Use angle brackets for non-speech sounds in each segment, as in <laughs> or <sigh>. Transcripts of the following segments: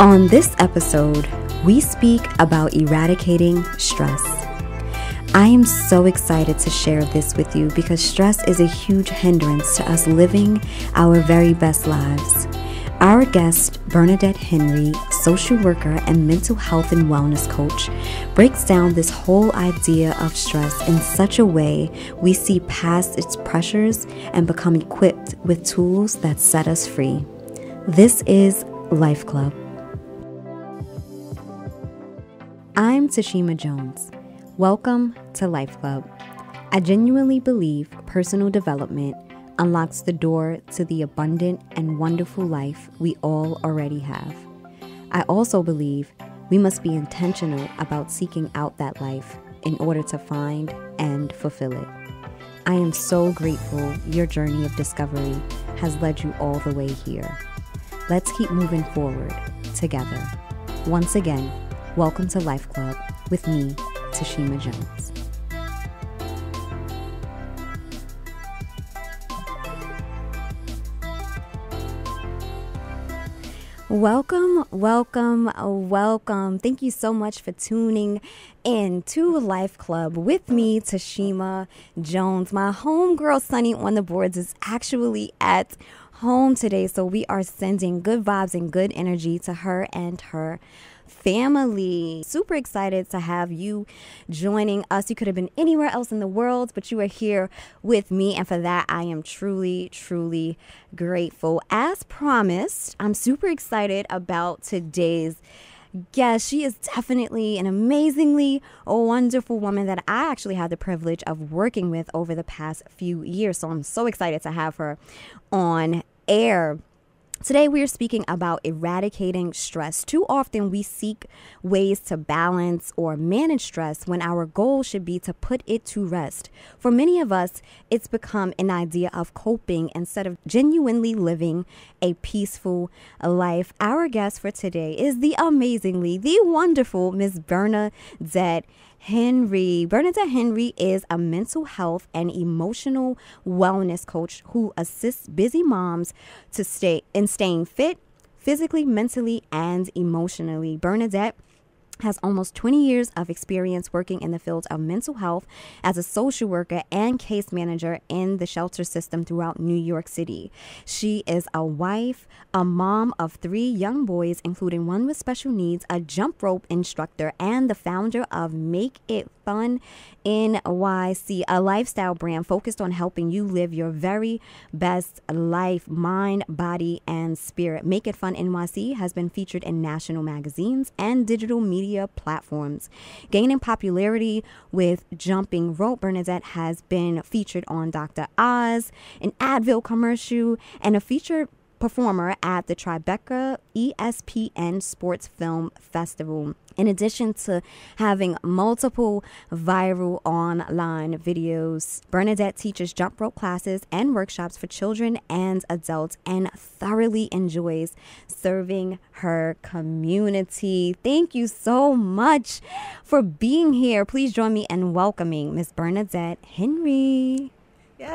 On this episode, we speak about eradicating stress. I am so excited to share this with you because stress is a huge hindrance to us living our very best lives. Our guest, Bernadette Henry, social worker and mental health and wellness coach, breaks down this whole idea of stress in such a way we see past its pressures and become equipped with tools that set us free. This is Life Club. I'm Tashima Jones. Welcome to Life Club. I genuinely believe personal development unlocks the door to the abundant and wonderful life we all already have. I also believe we must be intentional about seeking out that life in order to find and fulfill it. I am so grateful your journey of discovery has led you all the way here. Let's keep moving forward together. Once again, welcome to Life Club with me, Tashima Jones. Welcome, welcome, welcome. Thank you so much for tuning in to Life Club with me, Tashima Jones. My homegirl Sunny on the boards is actually at home today, so we are sending good vibes and good energy to her and her family. Super excited to have you joining us. You could have been anywhere else in the world, but you are here with me. And for that, I am truly, truly grateful. As promised, I'm super excited about today's guest. She is definitely an amazingly wonderful woman that I actually had the privilege of working with over the past few years. So I'm so excited to have her on air. Today, we are speaking about eradicating stress. Too often, we seek ways to balance or manage stress when our goal should be to put it to rest. For many of us, it's become an idea of coping instead of genuinely living a peaceful life. Our guest for today is the amazingly, the wonderful Miss Bernadette Henry. Bernadette Henry is a mental health and emotional wellness coach who assists busy moms to stay in staying fit physically, mentally, and emotionally. Bernadette has almost 20 years of experience working in the field of mental health as a social worker and case manager in the shelter system throughout New York City. She is a wife, a mom of three young boys, including one with special needs, a jump rope instructor, and the founder of Make It Fun NYC, a lifestyle brand focused on helping you live your very best life, mind, body, and spirit. Make It Fun NYC has been featured in national magazines and digital media platforms. Gaining popularity with jumping rope, Bernadette has been featured on Dr. Oz, an Advil commercial, and a featured performer at the Tribeca ESPN Sports Film Festival. In addition to having multiple viral online videos, Bernadette teaches jump rope classes and workshops for children and adults and thoroughly enjoys serving her community. Thank you so much for being here. Please join me in welcoming Miss Bernadette Henry.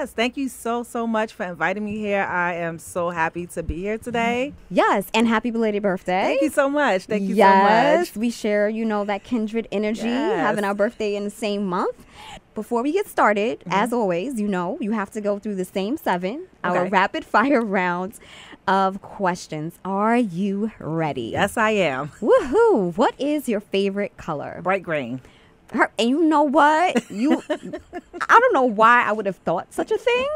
Yes, thank you so, so much for inviting me here. I am so happy to be here today. Yes, and happy belated birthday. Thank you so much. Thank you yes, so much. we share, you know, that kindred energy, Yes. having our birthday in the same month. Before we get started, mm-hmm. as always, you know, you have to go through the same seven, our rapid fire <laughs> rounds of questions. Are you ready? Yes, I am. Woohoo! What is your favorite color? Bright green. Her, and you know what? You, I don't know why I would have thought such a thing,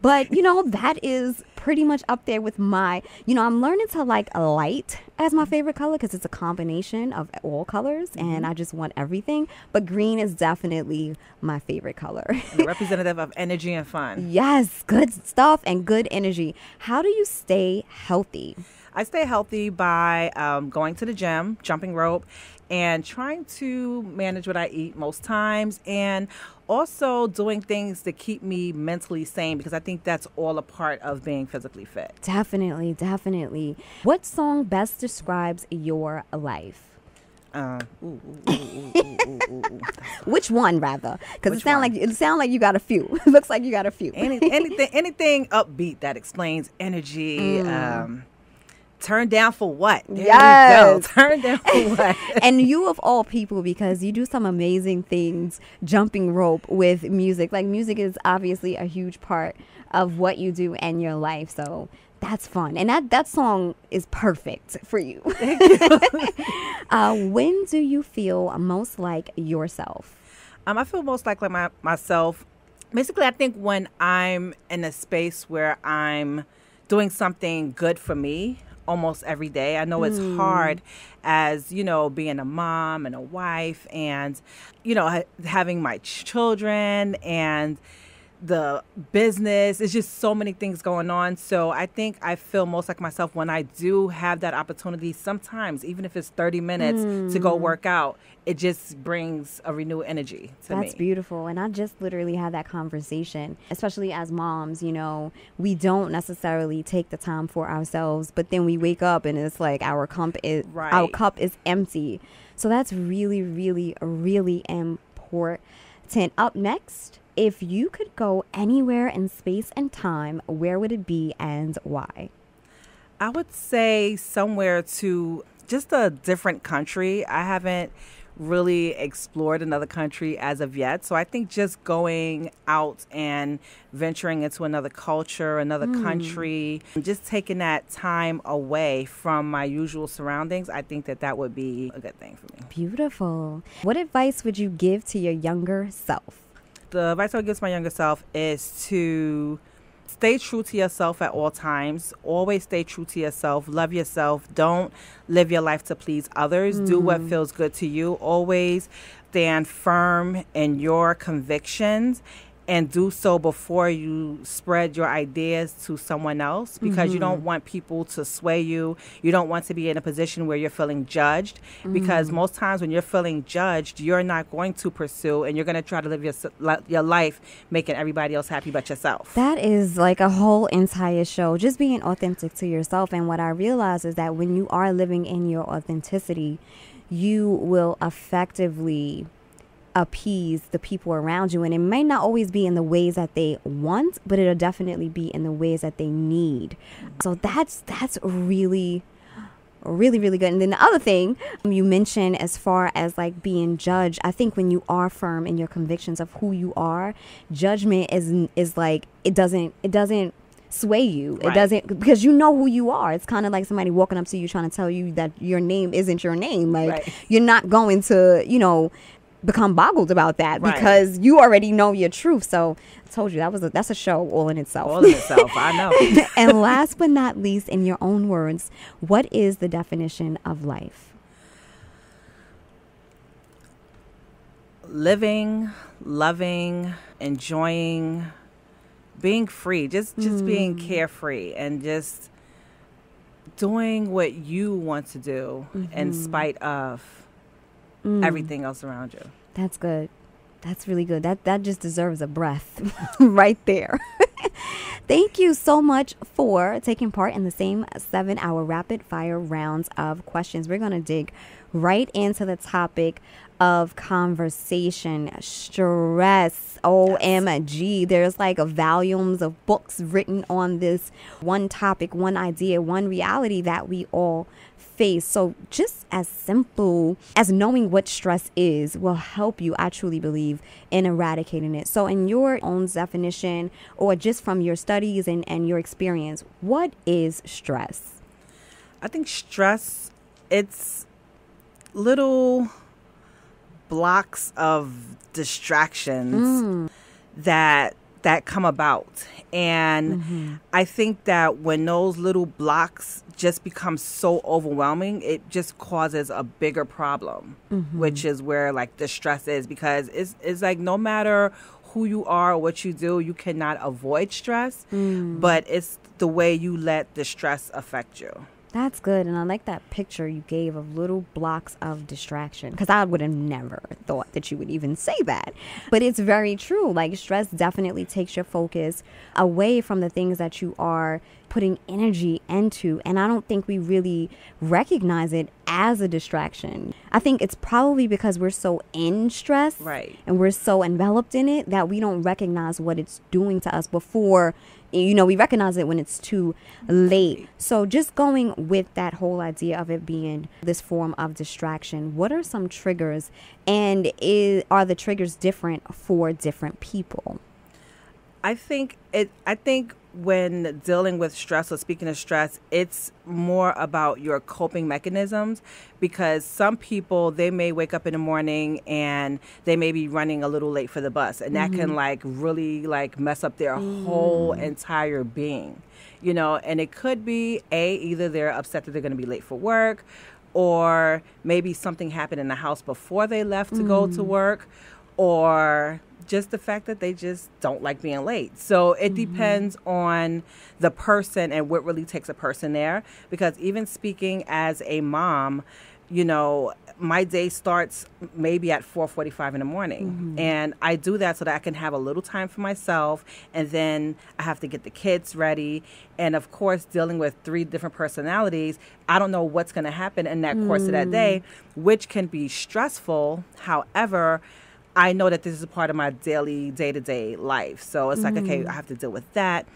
but you know that is pretty much up there with my. You know, I'm learning to like light as my favorite color because it's a combination of all colors, mm-hmm. and I just want everything. But green is definitely my favorite color. Representative of energy and fun. <laughs> yes, good stuff and good energy. How do you stay healthy? I stay healthy by um, going to the gym, jumping rope, and trying to manage what I eat most times and also doing things to keep me mentally sane because I think that's all a part of being physically fit. Definitely, definitely. What song best describes your life? Which one, rather? Because it sounds like it sound like you got a few. <laughs> it looks like you got a few. Any, anything, anything upbeat that explains energy. Mm. Um, Turn down for what? There Yes. you go. <laughs> Turn down for what? <laughs> and you of all people because you do some amazing things jumping rope with music like music is obviously a huge part of what you do and your life so that's fun and that that song is perfect for <laughs> you uh, when do you feel most like yourself Um, I feel most like, like my, myself. Basically, I think when I'm in a space where I'm doing something good for me almost every day. I know it's mm. hard as, you know, being a mom and a wife and, you know, ha- having my ch- children and the business. It's just so many things going on. So I think I feel most like myself when I do have that opportunity. Sometimes, even if it's 30 minutes to go hmm. work out, it just brings a renewed energy to That's me. beautiful. And I just literally had that conversation, especially as moms, you know, we don't necessarily take the time for ourselves, but then we wake up and it's like our cup is our cup is empty. So that's really, really, really important. Up next, if you could go anywhere in space and time, where would it be and why? I would say somewhere to just a different country. I haven't really explored another country as of yet. So I think just going out and venturing into another culture, another hmm. country, just taking that time away from my usual surroundings, I think that that would be a good thing for me. Beautiful. What advice would you give to your younger self? The advice I would give to my younger self is to stay true to yourself at all times. Always stay true to yourself. Love yourself. Don't live your life to please others. Do what mm-hmm. feels good to you. Always stand firm in your convictions and do so before you spread your ideas to someone else because you don't mm-hmm. want people to sway you. You don't want to be in a position where you're feeling judged because mm-hmm. most times when you're feeling judged, you're not going to pursue and you're going to try to live your, your life making everybody else happy but yourself. That is like a whole entire show, just being authentic to yourself. And what I realize is that when you are living in your authenticity, you will effectively appease the people around you. And it may not always be in the ways that they want, but it'll definitely be in the ways that they need. So that's that's really really really good and then the other thing you mentioned as far as like being judged i think when you are firm in your convictions of who you are judgment is is like it doesn't it doesn't sway you it doesn't because you know who you are it's kind of like somebody walking up to you trying to tell you that your name isn't your name like Right. you're not going to you know become boggled about that Right. because you already know your truth so i told you that was a, that's a show all in itself All in itself, I know. <laughs> and last but not least, in your own words, what is the definition of life? living, loving, enjoying, being free, just just being mm. carefree and just doing what you want to do in mm-hmm. spite of Mm. everything else around you. That's good. That's really good. That that just deserves a breath <laughs> right there. <laughs> Thank you so much for taking part in the same seven hour rapid fire rounds of questions. We're going to dig right into the topic of conversation stress. OMG. There's like volumes of books written on this one topic, one idea, one reality that we all face. So, just as simple as knowing what stress is will help you, I truly believe, in eradicating it. So, in your own definition, or just from your studies and, and your experience, what is stress? I think stress it's little blocks of distractions hmm. that that come about. And mm-hmm. i think that when those little blocks just become so overwhelming it just causes a bigger problem mm-hmm. which is where like the stress is because it's it's like no matter who you are or what you do you cannot avoid stress mm. but it's the way you let the stress affect you That's good. And I like that picture you gave of little blocks of distraction because I would have never thought that you would even say that. But it's very true. Like, stress definitely takes your focus away from the things that you are, putting energy into. And I don't think we really recognize it as a distraction. I think it's probably because we're so in stress Right. and we're so enveloped in it that we don't recognize what it's doing to us before you know we recognize it when it's too late so just going with that whole idea of it being this form of distraction what are some triggers and is, are the triggers different for different people I think it. I think when dealing with stress or speaking of stress, it's more about your coping mechanisms because some people they may wake up in the morning and they may be running a little late for the bus, and that can mm-hmm. like really like mess up their whole mm. entire being, you know. And it could be a either they're upset that they're going to be late for work, or maybe something happened in the house before they left to go to mm. work, or just the fact that they just don't like being late. So it mm-hmm. depends on the person and what really takes a person there. Because even speaking as a mom, you know, my day starts maybe at 4:45 in the morning, mm-hmm. and I do that so that I can have a little time for myself, and then I have to get the kids ready, and of course, dealing with three different personalities, I don't know what's going to happen in that course of that day, mm. which can be stressful. However, I know that this is a part of my daily day to day life. So it's like, okay, mm-hmm. I have to deal with that.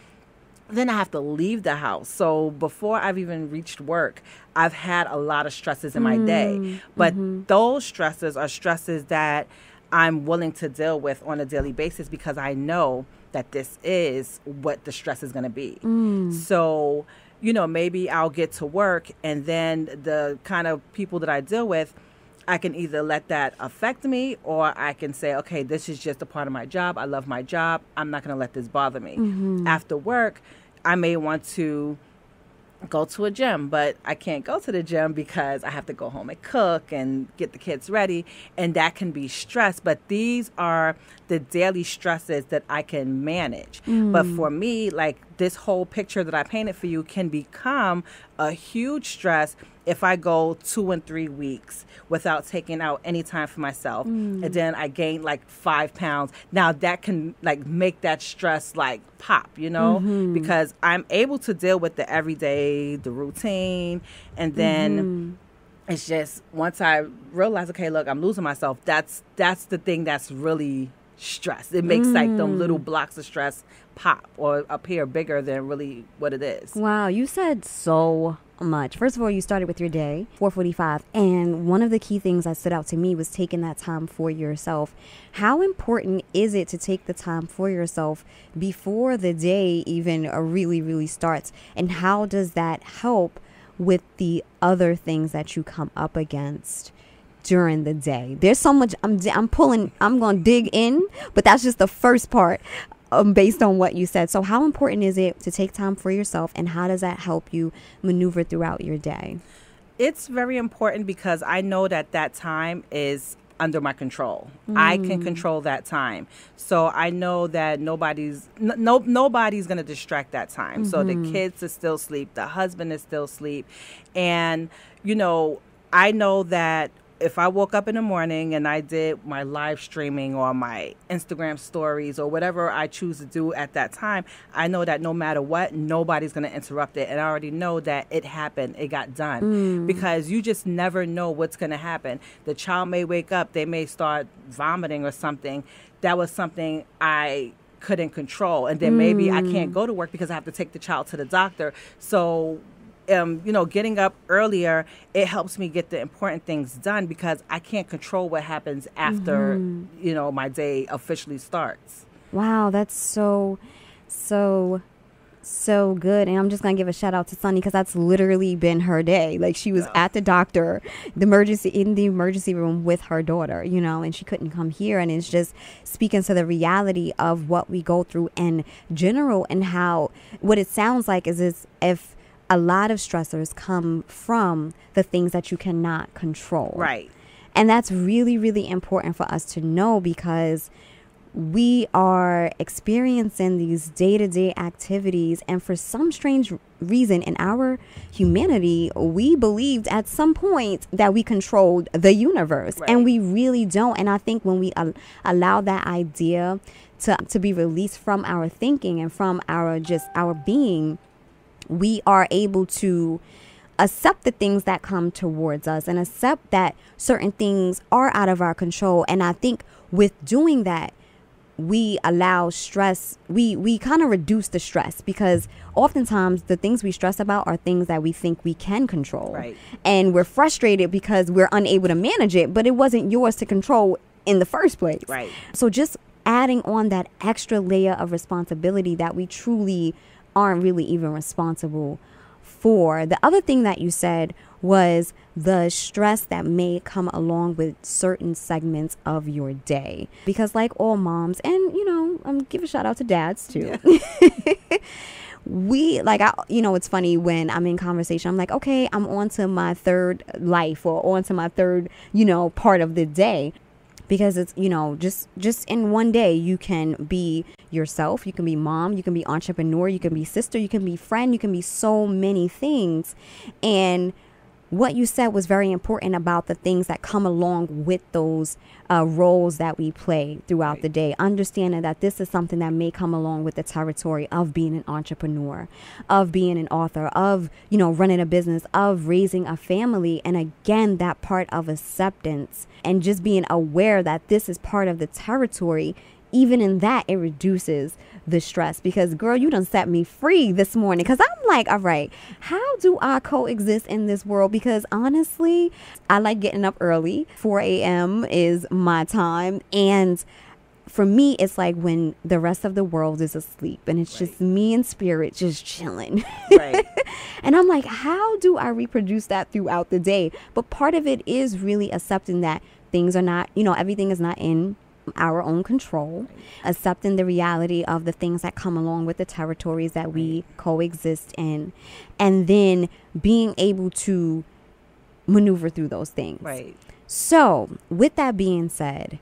Then I have to leave the house. So before I've even reached work, I've had a lot of stresses in my mm. day. But mm-hmm. those stresses are stresses that I'm willing to deal with on a daily basis because I know that this is what the stress is going to be. Mm. So, you know, maybe I'll get to work and then the kind of people that I deal with, I can either let that affect me or I can say, okay, this is just a part of my job. I love my job. I'm not going to let this bother me. Mm-hmm. After work, I may want to go to a gym, but I can't go to the gym because I have to go home and cook and get the kids ready. And that can be stress. But these are the daily stresses that I can manage. But mm. for me, like this whole picture that I painted for you can become a huge stress if I go two and three weeks without taking out any time for myself. And mm. then I gain like five pounds. Now that can like make that stress like pop, you know, mm-hmm. because I'm able to deal with the everyday, the routine, and then mm-hmm. it's just once I realize, okay, look, I'm losing myself. That's that's the thing that's really stress. It makes like them little mm. blocks of stress pop or appear bigger than really what it is. Wow, you said so much. First of all, you started with your day, 4:45, and one of the key things that stood out to me was taking that time for yourself. How important is it to take the time for yourself before the day even really really starts? And how does that help with the other things that you come up against? During the day. There's so much I'm I'm pulling I'm going to dig in, but that's just the first part um, based on what you said. So how important is it to take time for yourself and how does that help you maneuver throughout your day? It's very important because I know that that time is under my control. I can control that time. So I know that nobody's n- no nobody's going to distract that time. So the kids are still asleep, the husband is still asleep, and you know, I know that if I woke up in the morning and I did my live streaming or my Instagram stories or whatever I choose to do at that time, I know that no matter what, nobody's going to interrupt it. And I already know that it happened, it got done. Mm. Because you just never know what's going to happen. The child may wake up, they may start vomiting or something. That was something I couldn't control. And then maybe I can't mm. go to work because I have to take the child to the doctor. So um, you know, getting up earlier, it helps me get the important things done because I can't control what happens after, you know, my day officially starts. Wow, that's so so so good. And i'm just gonna give a shout out to sunny because that's literally been her day. Like she was at the doctor the emergency in the emergency room with her daughter you know and she couldn't come here. And it's just speaking to the reality of what we go through in general and how what it sounds like is as if a lot of stressors come from the things that you cannot control Right. and that's really, really important for us to know because we are experiencing these day to day activities. And for some strange reason in our humanity, we believed at some point that we controlled the universe. And we really don't. And I think when we al- allow that idea to, to be released from our thinking and from our just our being, we are able to accept the things that come towards us and accept that certain things are out of our control. And I think with doing that, we allow stress we we kind of reduce the stress because oftentimes the things we stress about are things that we think we can control Right. and we're frustrated because we're unable to manage it but it wasn't yours to control in the first place Right. so just adding on that extra layer of responsibility that we truly aren't really even responsible for. The other thing that you said was the stress that may come along with certain segments of your day. Because, like all moms, and you know, I'm give a shout out to dads too. <laughs> we like I you know it's funny when I'm in conversation I'm like okay I'm on to my third life or on to my third you know part of the day because it's you know just just in one day you can be yourself you can be mom you can be entrepreneur you can be sister you can be friend you can be so many things. And what you said was very important about the things that come along with those uh, roles that we play throughout Right. the day. Understanding that this is something that may come along with the territory of being an entrepreneur, of being an author, of you know running a business, of raising a family, and again that part of acceptance and just being aware that this is part of the territory. Even in that, it reduces the stress because, girl, you done set me free this morning. Because I'm like, all right, how do I coexist in this world? Because honestly, I like getting up early. 4 a.m. is my time. And for me, it's like when the rest of the world is asleep and it's just me and spirit just chilling. Right. <laughs> And I'm like, how do I reproduce that throughout the day? But part of it is really accepting that things are not, you know, everything is not in our own control, accepting the reality of the things that come along with the territories that we coexist in, and then being able to maneuver through those things. right. So, with that being said,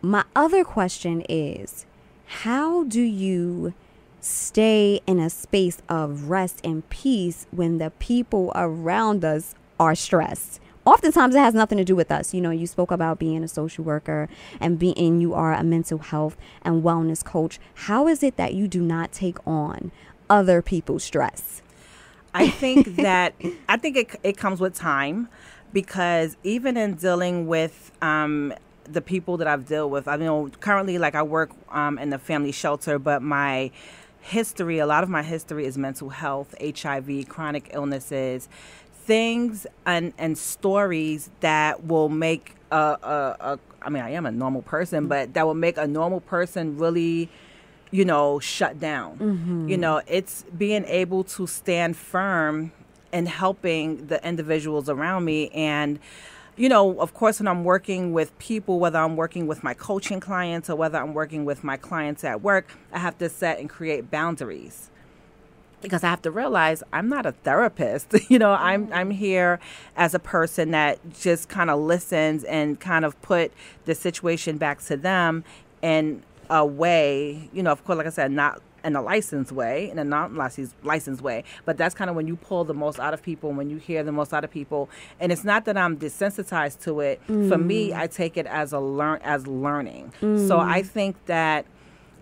my other question is how do you stay in a space of rest and peace when the people around us are stressed? Oftentimes, it has nothing to do with us. You know, you spoke about being a social worker and being you are a mental health and wellness coach. How is it that you do not take on other people's stress? I think <laughs> that I think it it comes with time because even in dealing with um, the people that I've dealt with, I know currently like I work um, in the family shelter, but my history, a lot of my history is mental health, HIV, chronic illnesses, things and and stories that will make a, a, a I mean I am a normal person, mm-hmm. but that will make a normal person really you know, shut down. Mm-hmm. You know, it's being able to stand firm and helping the individuals around me. And, you know, of course, when I'm working with people, whether I'm working with my coaching clients or whether I'm working with my clients at work, I have to set and create boundaries because I have to realize I'm not a therapist. <laughs> you know, I'm mm-hmm. I'm here as a person that just kind of listens and kind of put the situation back to them in a way, you know, of course like I said, not in a licensed way, in a non licensed way. But that's kind of when you pull the most out of people, when you hear the most out of people. And it's not that I'm desensitized to it. For me, mm. I take it as a learn as learning. So mm. I think that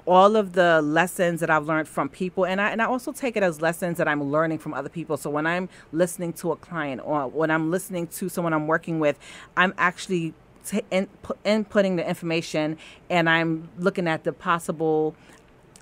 all of the lessons that I've learned from people, and I and I also take it as lessons that I'm learning from other people. So when I'm listening to a client or when I'm listening to someone I'm working with, I'm actually t- in, pu- inputting the information and I'm looking at the possible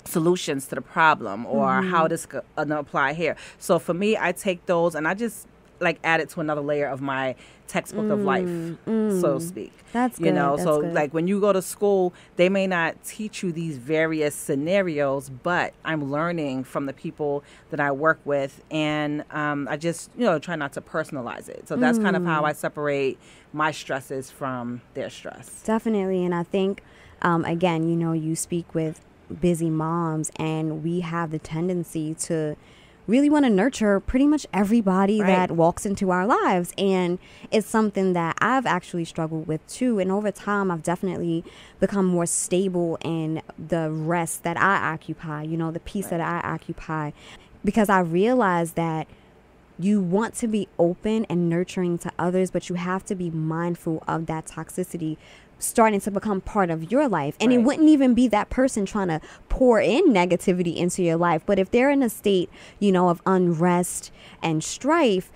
solutions to the problem or how this could uh, apply here. So for me, I take those and I just like add it to another layer of my textbook of life, so to speak. That's you good, know. that's so good. like when you go to school, they may not teach you these various scenarios, but I'm learning from the people that I work with, and um, I just you know try not to personalize it. So that's kind of how I separate my stresses from their stress. Definitely. And I think, um, again, you know, you speak with busy moms, and we have the tendency to really want to nurture pretty much everybody Right. that walks into our lives. And it's something that I've actually struggled with too. And over time, I've definitely become more stable in the rest that I occupy, you know, the peace that I occupy, because I realized that you want to be open and nurturing to others, but you have to be mindful of that toxicity starting to become part of your life. And it wouldn't even be that person trying to pour in negativity into your life. But if they're in a state, you know, of unrest and strife,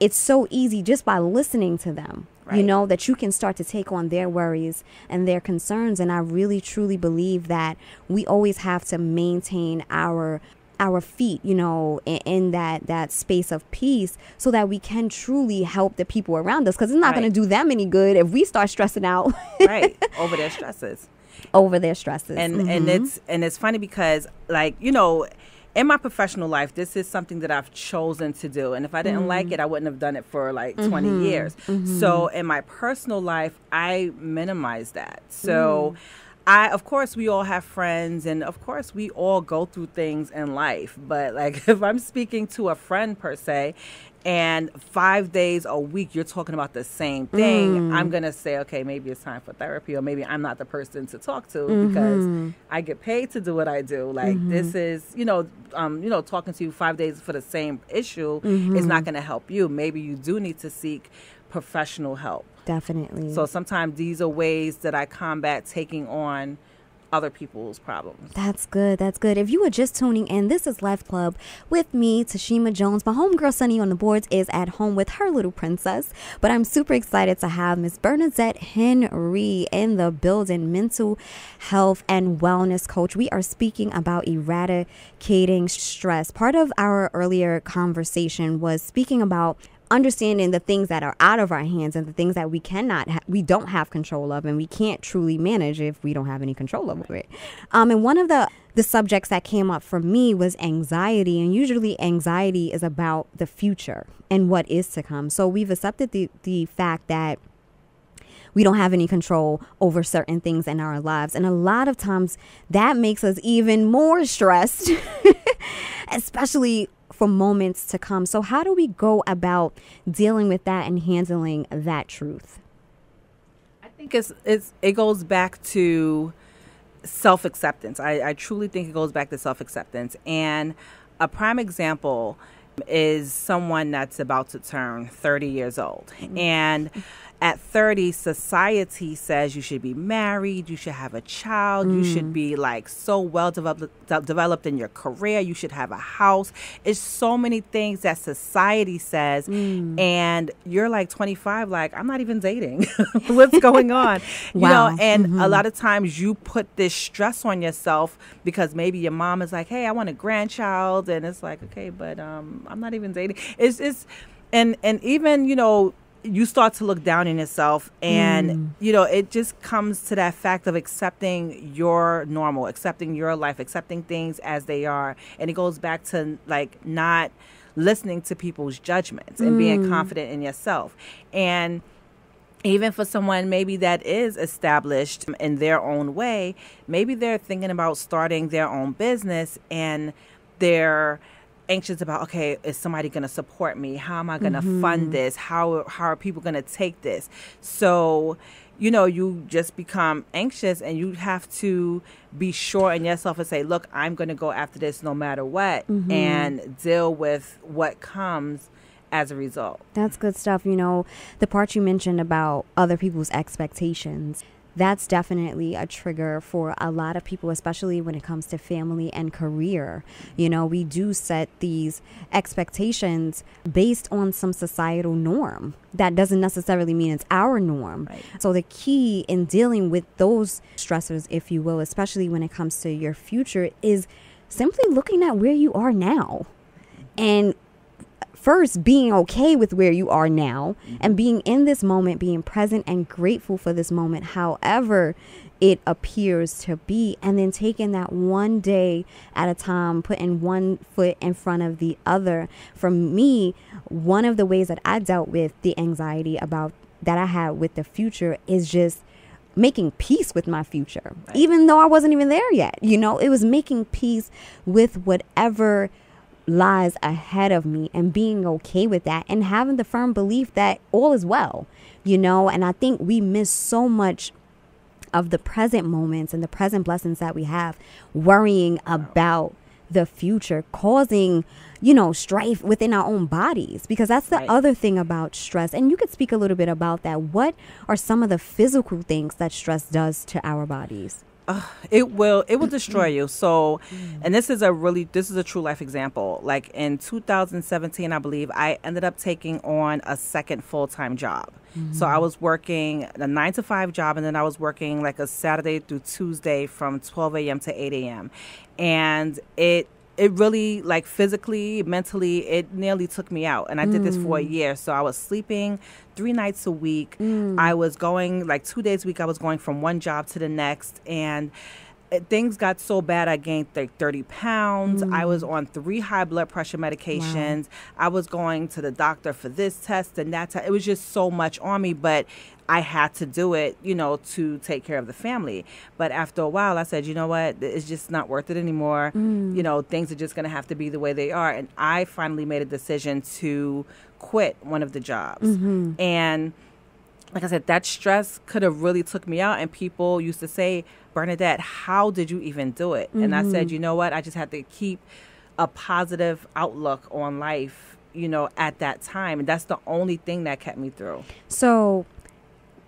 it's so easy just by listening to them. You know, that you can start to take on their worries and their concerns. And I really truly believe that we always have to maintain our our feet, you know, in, in that that space of peace, so that we can truly help the people around us. Because it's not Right. going to do them any good if we start stressing out right <laughs> over their stresses. over their stresses. and and mm-hmm. it's and it's funny because like you know in my professional life this is something that i've chosen to do and if i didn't like mm. it i wouldn't have done it for like mm-hmm. 20 years so mm-hmm. in my personal life i minimize that so mm. I, of course, we all have friends, and of course, we all go through things in life. But like, <laughs> if I'm speaking to a friend per se, and five days a week you're talking about the same thing, I'm mm. gonna say, okay, maybe it's time for therapy, or maybe I'm not the person to talk to mm-hmm. because I get paid to do what I do. Like this mm-hmm. is, you know, um, you know, talking to you five days for the same issue is not mm-hmm. gonna help you. Maybe you do need to seek professional help. Definitely. So sometimes these are ways that I combat taking on other people's problems. That's good. That's good. If you were just tuning in, this is Life Club with me, Tashima Jones. My homegirl Sunny on the boards is at home with her little princess. But I'm super excited to have Miss Bernadette Henry in the building, mental health and wellness coach. We are speaking about eradicating stress. Part of our earlier conversation was speaking about understanding the things that are out of our hands and the things that we cannot ha- we don't have control of and we can't truly manage if we don't have any control over it um, and one of the the subjects that came up for me was anxiety and usually anxiety is about the future and what is to come so we've accepted the the fact that we don't have any control over certain things in our lives. And a lot of times that makes us even more stressed, <laughs> especially for moments to come. So, how do we go about dealing with that and handling that truth? I think it's, it's it goes back to self acceptance. I, I truly think it goes back to self acceptance. And a prime example is someone that's about to turn 30 years old. Mm. And at 30, society says you should be married, you should have a child, you should mm. be like so well developed, developed in your career, you should have a house. It's so many things that society says. Mm. And you're like 25, like, I'm not even dating. <laughs> What's going on? <laughs> You know, and a mm-hmm. lot of times you put this stress on yourself because maybe your mom is like, "Hey, I want a grandchild," and it's like, "Okay, but um, I'm not even dating." It's it's and and even you know you start to look down on yourself and mm. you know it just comes to that fact of accepting your normal accepting your life accepting things as they are. And it goes back to like not listening to people's judgments and being mm. confident in yourself. And even for someone maybe that is established in their own way, maybe they're thinking about starting their own business and they're anxious about okay is somebody going to support me? How am i going to fund mm-hmm. this? How how are people going to take this? So you know you just become anxious and you have to be sure in yourself and say look i'm going to go after this no matter what mm-hmm. and deal with what comes as a result. That's good stuff. You know, the part you mentioned about other people's expectations. That's definitely a trigger for a lot of people, especially when it comes to family and career. You know, we do set these expectations based on some societal norm. That doesn't necessarily mean it's our norm. Right. So, the key in dealing with those stressors, if you will, especially when it comes to your future, is simply looking at where you are now and first being okay with where you are now mm-hmm. and being in this moment, being present and grateful for this moment, however it appears to be, and then taking that one day at a time, putting one foot in front of the other. For me, one of the ways that I dealt with the anxiety about that I had with the future is just making peace with my future, even though I wasn't even there yet. You know, it was making peace with whatever lies ahead of me and being okay with that and having the firm belief that all is well, you know. And I think we miss so much of the present moments and the present blessings that we have worrying about the future, causing you know, strife within our own bodies because that's the Right. other thing about stress. And you could speak a little bit about that. What are some of the physical things that stress does to our bodies? It will it will destroy you. So mm. and this is a really this is a true life example. Like in 2017 i believe i ended up taking on a second full-time job. So i mm-hmm. was working a 9 to 5 job and then i was working like a saturday through tuesday from 12 a.m to 8 a.m and it it really like physically mentally it nearly took me out. And i did this for a mm. year. So i was sleeping three nights a week. Mm. I was going like two days a week i was going from one job to the next. And it, things got so bad i gained like 30 pounds. I was mm. on three high blood pressure medications. I was going to the doctor for this test and that test it was just so much on me. But I had to do it, you know, to take care of the family. But after a while, I said, you know what, it's just not worth it anymore. Mm. You know, things are just going to have to be the way they are. And I finally made a decision to quit one of the jobs. Mm-hmm. And like I said, that stress could have really took me out. And people used to say, Bernadette, how did you even do it? And I said, mm-hmm. you know what, I just had to keep a positive outlook on life, you know, at that time. And that's the only thing that kept me through. So,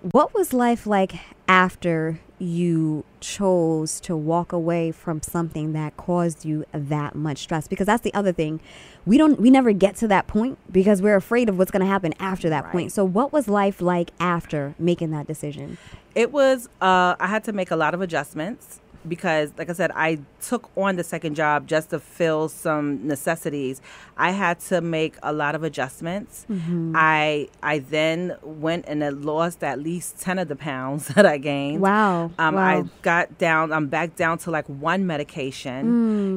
what was life like after you chose to walk away from something that caused you that much stress? Because that's the other thing. We don't we never get to that point because we're afraid of what's going to happen after that Right. point. So, what was life like after making that decision? It was, uh, I had to make a lot of adjustments because, like I said, I took on the second job just to fill some necessities. I had to make a lot of adjustments. I I then went and lost at least 10 of the pounds <laughs> that I gained. Wow. Um, wow. I got down, I'm back down to like one medication,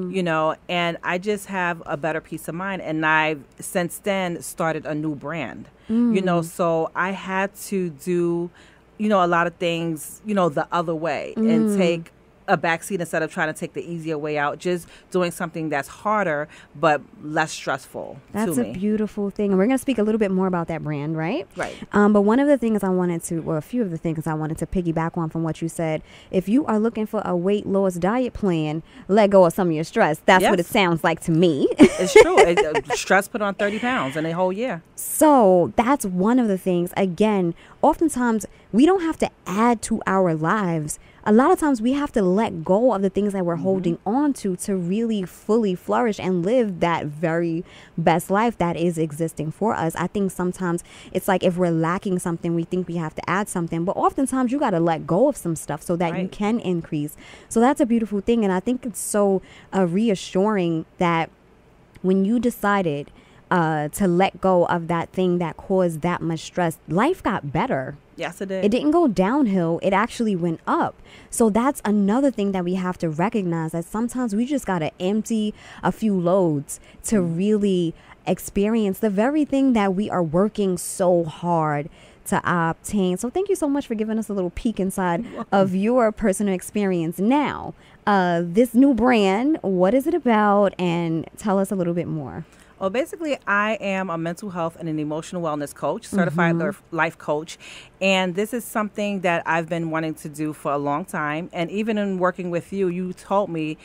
Mm. you know, and I just have a better peace of mind. And I've since then started a new brand, you know, Mm. so I had to do, you know, a lot of things, you know, the other way Mm. and take a backseat instead of trying to take the easier way out, just doing something that's harder but less stressful That's a me. beautiful thing. And we're going to speak a little bit more about that brand, right? Right. Um, but one of the things I wanted to, or a few of the things I wanted to piggyback on from what you said, if you are looking for a weight loss diet plan, let go of some of your stress. That's what it sounds like to me. it's true. It, <laughs> uh, stress put on 30 pounds in a whole year. So that's one of the things. Again, oftentimes we don't have to add to our lives. A lot of times we have to let go of the things that we're holding on to to really fully flourish and live that very best life that is existing for us. I think sometimes it's like if we're lacking something, we think we have to add something, but oftentimes you got to let go of some stuff so that you can increase. So that's a beautiful thing. And I think it's so uh, reassuring that when you decided uh, to let go of that thing that caused that much stress, life got better. Yes, it did. It didn't go downhill, it actually went up. So that's another thing that we have to recognize that sometimes we just got to empty a few loads to really experience the very thing that we are working so hard to obtain. So thank you so much for giving us a little peek inside of your personal experience. Now, uh, this new brand, what is it about? And tell us a little bit more. Well, basically, I am a mental health and an emotional wellness coach, certified Mm-hmm. life- life coach. And this is something that I've been wanting to do for a long time. And even in working with you, you told me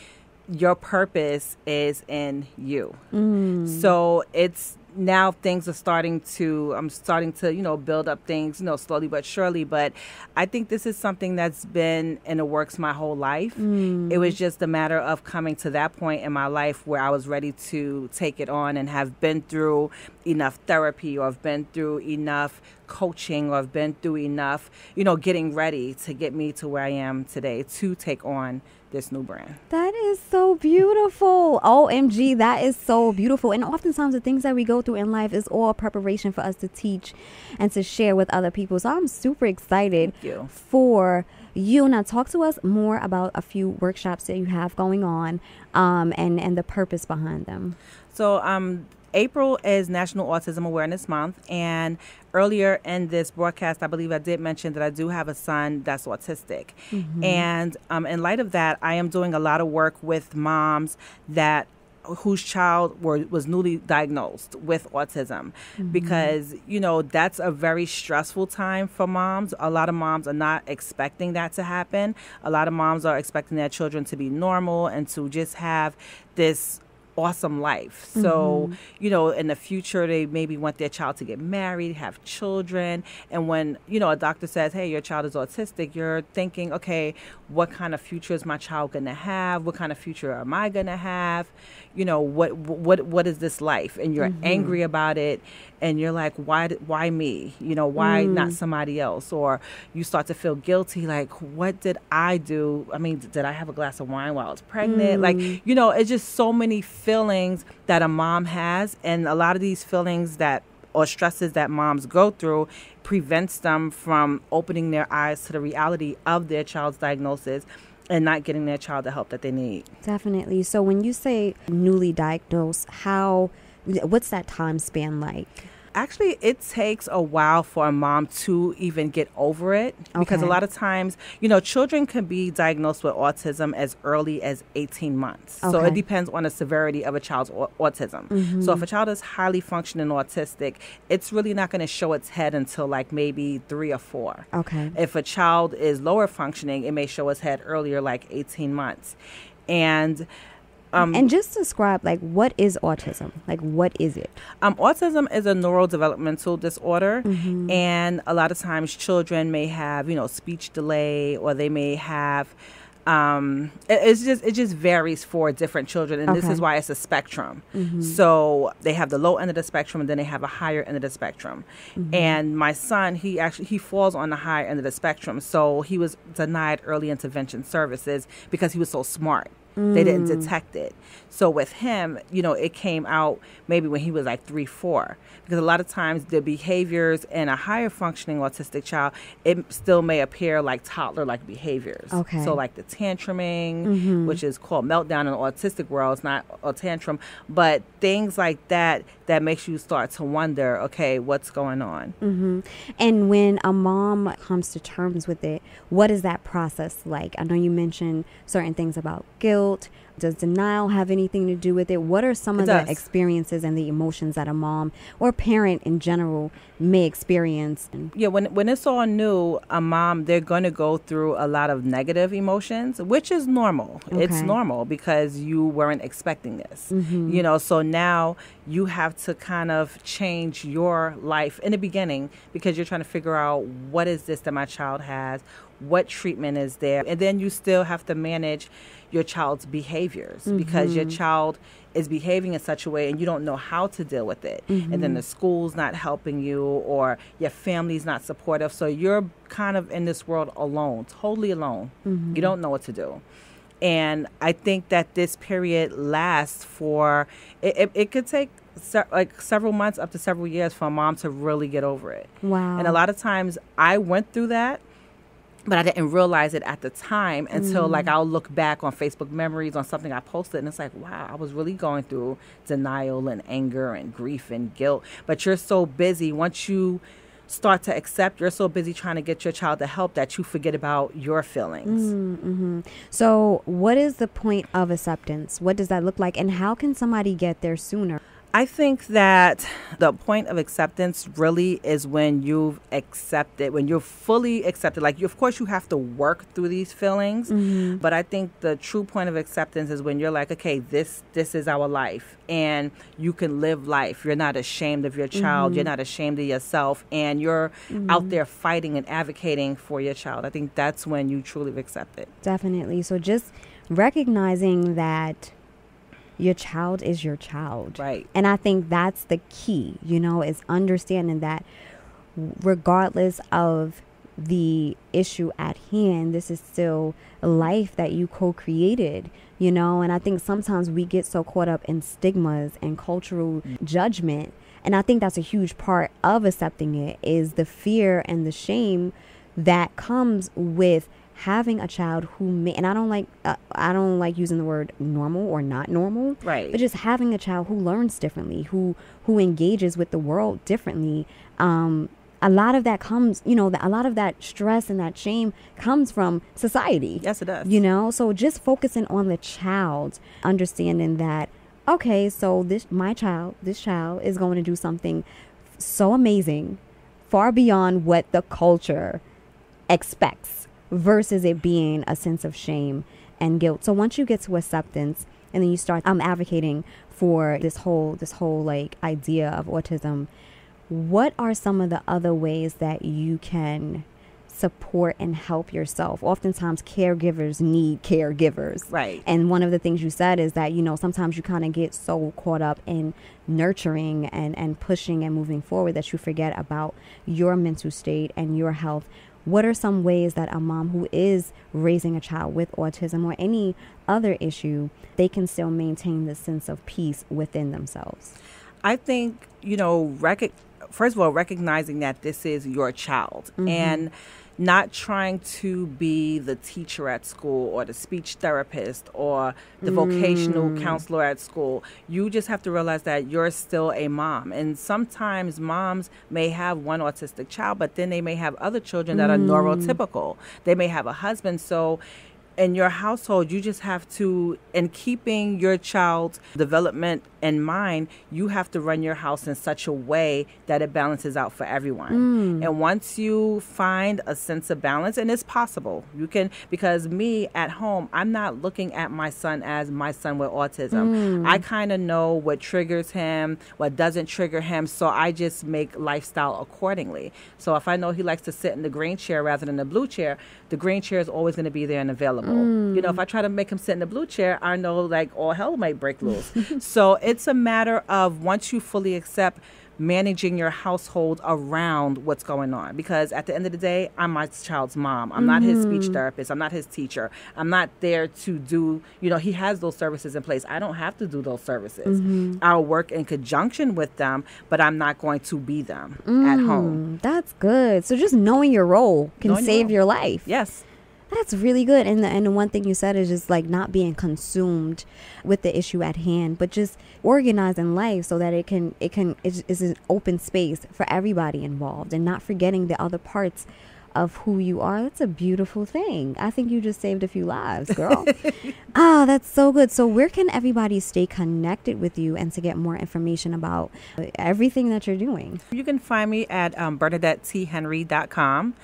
your purpose is in you. Mm. So it's now things are starting to I'm starting to, you know, build up things, you know, slowly but surely. But I think this is something that's been in the works my whole life. Mm. It was just a matter of coming to that point in my life where I was ready to take it on and have been through enough therapy or have been through enough coaching or have been through enough, you know, getting ready to get me to where I am today to take on this new brand. That is so beautiful. OMG, that is so beautiful. And oftentimes, the things that we go through in life is all preparation for us to teach and to share with other people. So I'm super excited you. for you. Now, talk to us more about a few workshops that you have going on um, and, and the purpose behind them. So, um, April is National Autism Awareness Month, and earlier in this broadcast, I believe I did mention that I do have a son that's autistic. And um, in light of that, I am doing a lot of work with moms that whose child were, was newly diagnosed with autism mm-hmm. because you know that's a very stressful time for moms a lot of moms are not expecting that to happen a lot of moms are expecting their children to be normal and to just have this awesome life. So, mm-hmm. you know, in the future, they maybe want their child to get married, have children. And when, you know, a doctor says, hey, your child is autistic, you're thinking, okay, what kind of future is my child going to have? What kind of future am I going to have? You know, what, what, what is this life? And you're mm-hmm. angry about it. And you're like, why, why me? You know, why mm. not somebody else? Or you start to feel guilty, like, what did I do? I mean, did I have a glass of wine while I was pregnant? Mm. Like, you know, it's just so many feelings that a mom has, and a lot of these feelings that or stresses that moms go through prevents them from opening their eyes to the reality of their child's diagnosis and not getting their child the help that they need. Definitely. So when you say newly diagnosed, how what's that time span like? Actually, it takes a while for a mom to even get over it okay. because a lot of times, you know, children can be diagnosed with autism as early as 18 months. Okay. So it depends on the severity of a child's autism. Mm-hmm. So if a child is highly functioning autistic, it's really not going to show its head until like maybe three or four. Okay. If a child is lower functioning, it may show its head earlier, like 18 months. And um, and just describe like what is autism? Like what is it? Um, autism is a neurodevelopmental disorder, mm-hmm. and a lot of times children may have you know speech delay, or they may have. Um, it, it's just it just varies for different children, and okay. this is why it's a spectrum. Mm-hmm. So they have the low end of the spectrum, and then they have a higher end of the spectrum. Mm-hmm. And my son, he actually he falls on the higher end of the spectrum, so he was denied early intervention services because he was so smart. Mm. They didn't mm. detect it. So with him, you know, it came out maybe when he was like three, four. Because a lot of times the behaviors in a higher functioning autistic child, it still may appear like toddler like behaviors. Okay. So like the tantruming, mm-hmm. which is called meltdown in the autistic world, it's not a tantrum, but things like that that makes you start to wonder, okay, what's going on? Mm-hmm. And when a mom comes to terms with it, what is that process like? I know you mentioned certain things about guilt. Does denial have anything to do with it? What are some it of does. the experiences and the emotions that a mom or parent in general may experience? Yeah, when when it's all new, a mom they're going to go through a lot of negative emotions, which is normal. Okay. It's normal because you weren't expecting this. Mm-hmm. You know, so now you have to kind of change your life in the beginning because you're trying to figure out what is this that my child has, what treatment is there, and then you still have to manage your child's behaviors mm-hmm. because your child is behaving in such a way and you don't know how to deal with it. Mm-hmm. And then the school's not helping you or your family's not supportive. So you're kind of in this world alone, totally alone. Mm-hmm. You don't know what to do. And I think that this period lasts for, it, it, it could take se- like several months up to several years for a mom to really get over it. Wow. And a lot of times I went through that but I didn't realize it at the time until mm. like I'll look back on Facebook memories on something I posted and it's like, wow, I was really going through denial and anger and grief and guilt. But you're so busy once you start to accept, you're so busy trying to get your child to help that you forget about your feelings. Mm-hmm. So, what is the point of acceptance? What does that look like? And how can somebody get there sooner? I think that the point of acceptance really is when you've accepted, when you're fully accepted. Like, you, of course, you have to work through these feelings, mm-hmm. but I think the true point of acceptance is when you're like, okay, this this is our life, and you can live life. You're not ashamed of your child. Mm-hmm. You're not ashamed of yourself, and you're mm-hmm. out there fighting and advocating for your child. I think that's when you truly accept it. Definitely. So just recognizing that your child is your child. Right. And I think that's the key, you know, is understanding that regardless of the issue at hand, this is still life that you co created, you know. And I think sometimes we get so caught up in stigmas and cultural judgment. And I think that's a huge part of accepting it is the fear and the shame that comes with having a child who may and I don't like uh, I don't like using the word normal or not normal right. but just having a child who learns differently who who engages with the world differently um a lot of that comes you know a lot of that stress and that shame comes from society. Yes it does. You know so just focusing on the child understanding that okay, so this my child, this child is going to do something so amazing, far beyond what the culture expects, versus it being a sense of shame and guilt. So once you get to acceptance, and then you start I'm um, advocating for this whole this whole like idea of autism, what are some of the other ways that you can support and help yourself. Oftentimes, caregivers need caregivers. Right. And one of the things you said is that, you know, sometimes you kind of get so caught up in nurturing and, and pushing and moving forward that you forget about your mental state and your health. What are some ways that a mom who is raising a child with autism or any other issue, they can still maintain the sense of peace within themselves? I think, you know, rec- first of all, recognizing that this is your child mm-hmm. and not trying to be the teacher at school or the speech therapist or the mm. vocational counselor at school. You just have to realize that you're still a mom. And sometimes moms may have one autistic child, but then they may have other children that mm. are neurotypical. They may have a husband. So in your household, you just have to, in keeping your child's development in mind, you have to run your house in such a way that it balances out for everyone. Mm. And once you find a sense of balance, and it's possible, you can, because me at home, I'm not looking at my son as my son with autism. Mm. I kind of know what triggers him, what doesn't trigger him, so I just make lifestyle accordingly. So if I know he likes to sit in the green chair rather than the blue chair, the green chair is always going to be there and available. Mm. You know, if I try to make him sit in the blue chair, I know like all hell might break loose. <laughs> so it's a matter of once you fully accept managing your household around what's going on. Because at the end of the day i'm my child's mom. I'm mm-hmm. not his speech mm-hmm. therapist. I'm not his teacher. I'm not there to do you know he has those services in place. I don't have to do those services. Mm-hmm. i'll work in conjunction with them but i'm not going to be them mm, at home. that's good. So just knowing your role can knowing save your, your life. Yes that's really good. And the, and the one thing you said is just like not being consumed with the issue at hand, but just organizing life so that it can it can it is an open space for everybody involved, and not forgetting the other parts of who you are. That's a beautiful thing. I think you just saved a few lives, girl. oh, <laughs> that's so good. So, where can everybody stay connected with you and to get more information about everything that you're doing? You can find me at um, BernadetteTHenry.com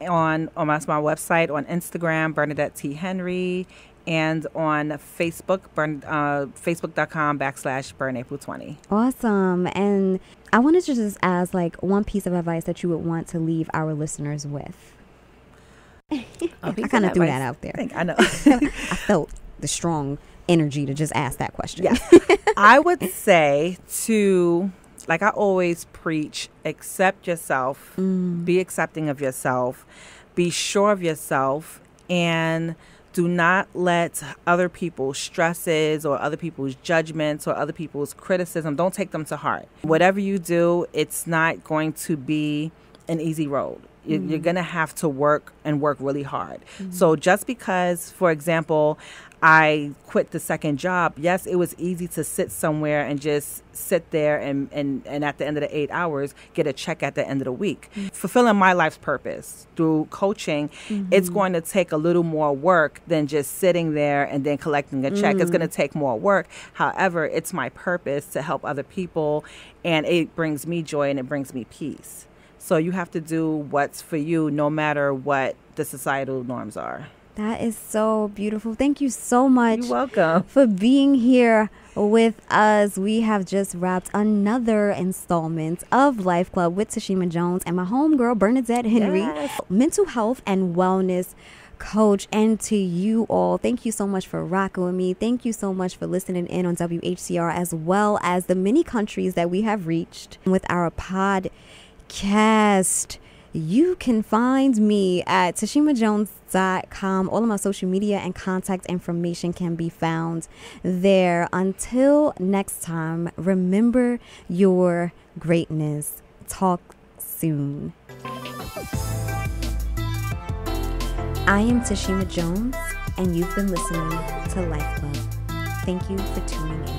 on on my, my website, on Instagram, Bernadette T Henry, and on Facebook, burn, uh, facebook.com backslash burn April 20. Awesome. And I wanted to just ask like one piece of advice that you would want to leave our listeners with. <laughs> I kind of threw that out there. I, think, I know. <laughs> I felt the strong energy to just ask that question. Yeah. <laughs> I would say to like I always preach, accept yourself, mm. be accepting of yourself, be sure of yourself, and do not let other people's stresses or other people's judgments or other people's criticism, don't take them to heart. Whatever you do, it's not going to be an easy road. You're, mm. going to have to work and work really hard. Mm. So just because, for example, I quit the second job, yes, it was easy to sit somewhere and just sit there and, and, and at the end of the eight hours, get a check at the end of the week. Mm-hmm. Fulfilling my life's purpose through coaching, mm-hmm. it's going to take a little more work than just sitting there and then collecting a check. Mm-hmm. It's going to take more work. However, it's my purpose to help other people, and it brings me joy and it brings me peace. So you have to do what's for you no matter what the societal norms are. That is so beautiful. Thank you so much. You're welcome. For being here with us. We have just wrapped another installment of Life Club with Tashima Jones and my homegirl Bernadette Henry, yes. mental health and wellness coach. And to you all, thank you so much for rocking with me. Thank you so much for listening in on WHCR as well as the many countries that we have reached with our podcast you can find me at tashimajones.com. All of my social media and contact information can be found there. Until next time, remember your greatness. Talk soon. I am Tashima Jones, and you've been listening to Life Love. Thank you for tuning in.